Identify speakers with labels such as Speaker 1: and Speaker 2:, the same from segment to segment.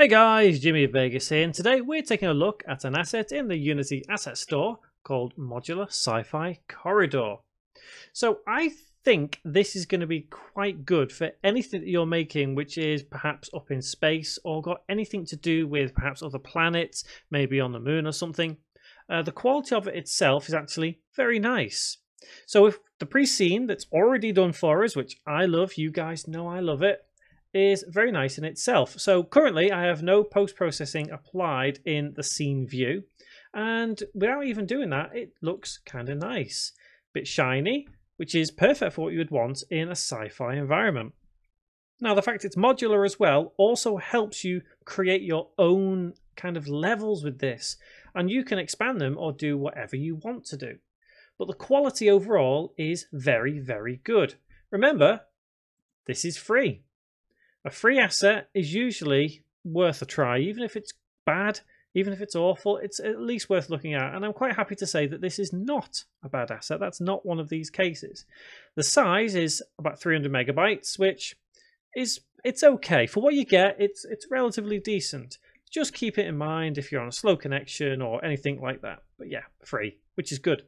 Speaker 1: Hey guys, Jimmy Vegas here, and today we're taking a look at an asset in the Unity Asset Store called Modular Sci-Fi Corridor. So I think this is going to be quite good for anything that you're making which is perhaps up in space or got anything to do with perhaps other planets, maybe on the moon or something. Uh, the quality of it itself is actually very nice. So if the pre-scene that's already done for us, which I love, you guys know I love it, is very nice in itself. So currently I have no post-processing applied in the scene view. And without even doing that, it looks kind of nice. A Bit shiny, which is perfect for what you would want in a sci-fi environment. Now, the fact it's modular as well also helps you create your own kind of levels with this, and you can expand them or do whatever you want to do. But the quality overall is very, very good. Remember, this is free. A free asset is usually worth a try, even if it's bad, even if it's awful, it's at least worth looking at. And I'm quite happy to say that this is not a bad asset. That's not one of these cases. The size is about 300 megabytes, which is it's okay for what you get. It's it's relatively decent. Just keep it in mind if you're on a slow connection or anything like that. But yeah, free, which is good.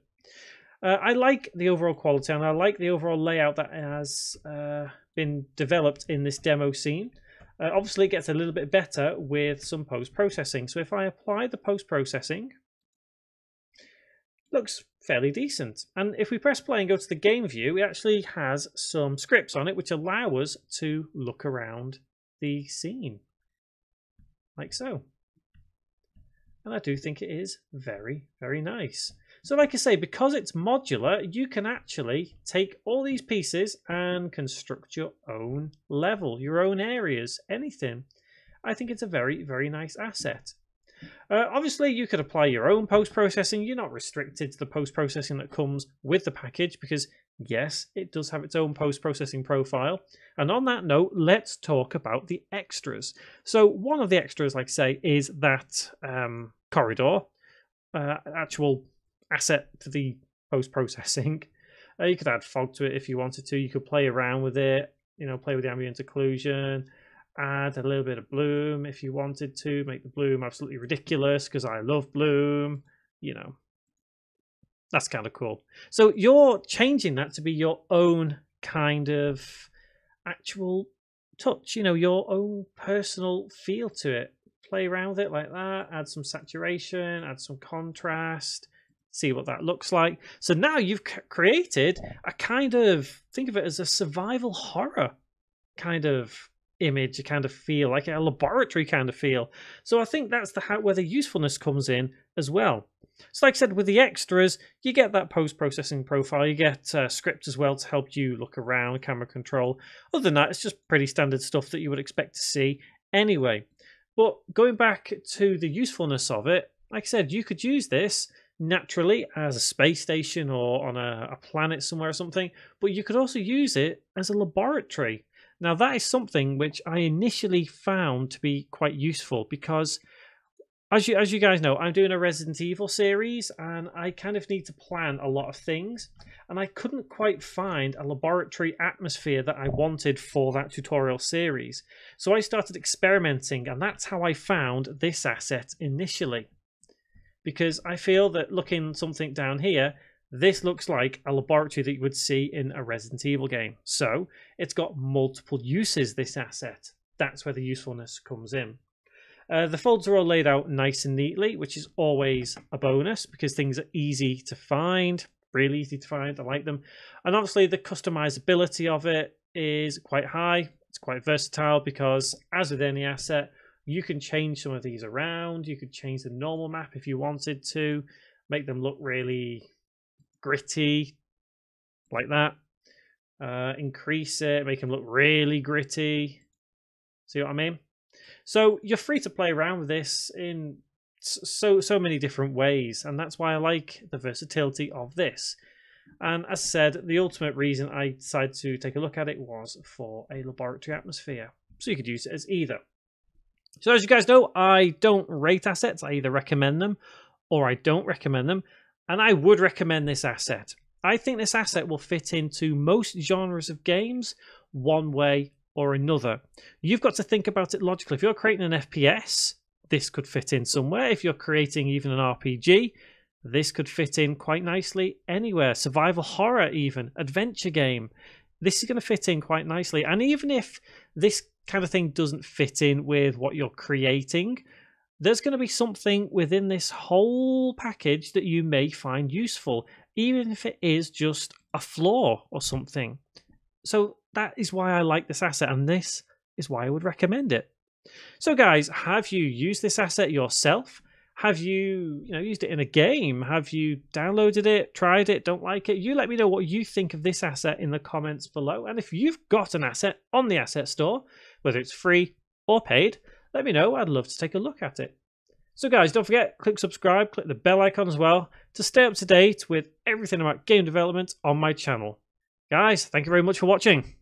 Speaker 1: Uh, I like the overall quality and I like the overall layout that it has uh, been developed in this demo scene. Uh, obviously, it gets a little bit better with some post-processing. So if I apply the post-processing, looks fairly decent. And if we press play and go to the game view, it actually has some scripts on it which allow us to look around the scene, like so. And I do think it is very, very nice. So like I say, because it's modular, you can actually take all these pieces and construct your own level, your own areas, anything. I think it's a very, very nice asset. Uh, obviously, you could apply your own post-processing. You're not restricted to the post-processing that comes with the package because, yes, it does have its own post-processing profile. And on that note, let's talk about the extras. So one of the extras, like I say, is that um, corridor, uh, actual asset for the post processing. Uh, you could add fog to it if you wanted to. You could play around with it, you know, play with the ambient occlusion, add a little bit of bloom if you wanted to, make the bloom absolutely ridiculous because I love bloom, you know. That's kind of cool. So you're changing that to be your own kind of actual touch, you know, your own personal feel to it. Play around with it like that, add some saturation, add some contrast, see what that looks like. So now you've created a kind of think of it as a survival horror kind of image, a kind of feel, like a laboratory kind of feel. So I think that's the how where the usefulness comes in as well. So like I said, with the extras, you get that post-processing profile, you get uh, script as well to help you look around, camera control. Other than that, it's just pretty standard stuff that you would expect to see anyway. But going back to the usefulness of it, like I said, you could use this naturally as a space station or on a, a, planet somewhere or something, but you could also use it as a laboratory. Now, that is something which I initially found to be quite useful because, as you, as you guys know, I'm doing a Resident Evil series and I kind of need to plan a lot of things. And I couldn't quite find a laboratory atmosphere that I wanted for that tutorial series. So I started experimenting, and that's how I found this asset initially because I feel that looking something down here, this looks like a laboratory that you would see in a Resident Evil game. So it's got multiple uses, this asset. That's where the usefulness comes in. Uh, the folds are all laid out nice and neatly, which is always a bonus because things are easy to find, really easy to find. I like them. And obviously the customizability of it is quite high. It's quite versatile because as with any asset, you can change some of these around. You could change the normal map if you wanted to, make them look really gritty, like that. Uh, increase it, make them look really gritty. See what I mean? So you're free to play around with this in so so many different ways, and that's why I like the versatility of this. And as said, the ultimate reason I decided to take a look at it was for a laboratory atmosphere. So you could use it as either so as you guys know, I don't rate assets. I either recommend them or I don't recommend them. And I would recommend this asset. I think this asset will fit into most genres of games one way or another. You've got to think about it logically. If you're creating an FPS, this could fit in somewhere. If you're creating even an RPG, this could fit in quite nicely anywhere. Survival horror, even adventure game. This is going to fit in quite nicely. And even if this kind of thing doesn't fit in with what you're creating, there's going to be something within this whole package that you may find useful, even if it is just a floor or something. So that is why I like this asset, and this is why I would recommend it. So, guys, have you used this asset yourself? Have you, you know, used it in a game? Have you downloaded it, tried it, don't like it? You let me know what you think of this asset in the comments below. And if you've got an asset on the asset store, whether it's free or paid, let me know. I'd love to take a look at it. So, guys, don't forget, click subscribe, click the bell icon as well to stay up to date with everything about game development on my channel. Guys, thank you very much for watching.